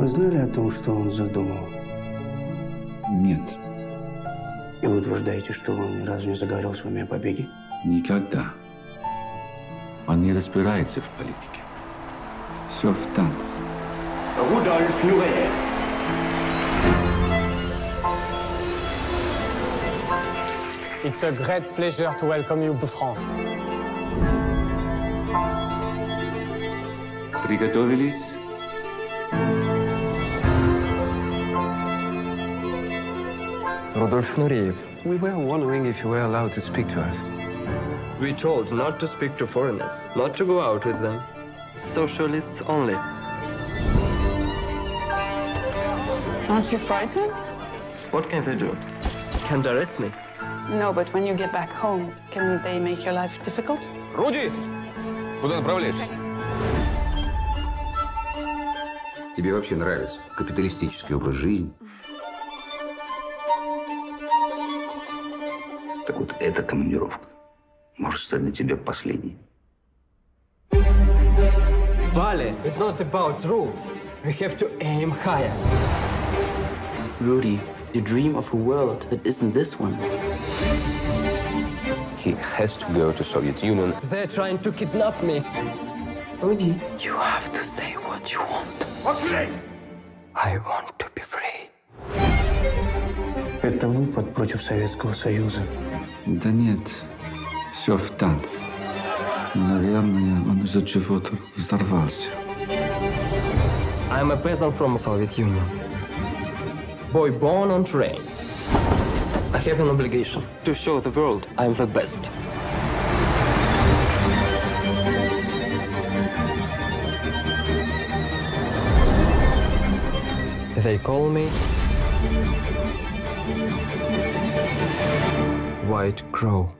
Вы знали о том, что он задумал? Нет, И вы утверждаете, что он ни разу не заговорил с вами о побеге? никогда. Он не разбирается в политике. Все в танце. Рудольф Нуреев. It's a great pleasure to welcome you to France. Приготовились? Рудольф Нуреев. We were wondering if you were allowed to speak to us. We told not to speak to foreigners, not to go out with them. Socialists only. Aren't you frightened? What can they do? Can't arrest me. No, but when you get back home, can they make your life difficult? Руди! Куда направляешься? Тебе вообще нравится капиталистический образ жизни? Так вот, эта командировка может стать для тебя последней. Bali is not about rules. We have to aim higher. Rudy, you dream of a world that isn't this one. He has to go to Soviet Union. They're trying to kidnap me. Rudy, you have to say what you want. I want to be free. Это выпад против Советского Союза. Да нет, все в танце. Наверное, он из-за чего-то взорвался. I'm a peasant from Soviet Union. Boy born on train. I have an obligation to show the world I'm the best. They call me White Crow.